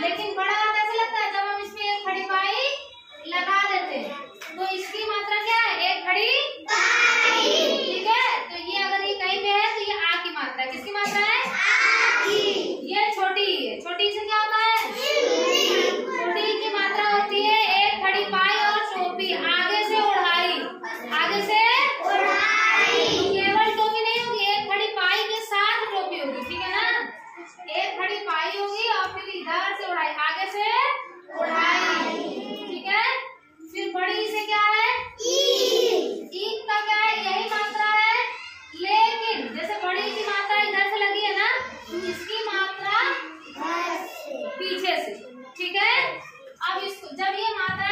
लेकिन से? उड़ाई ठीक है? फिर बड़ी से क्या है? ईक का क्या है? यही मात्रा है। लेकिन जैसे बड़ी की मात्रा इधर से लगी है ना तो इसकी मात्रा पीछे से। ठीक है? अब इसको जब ये मात्रा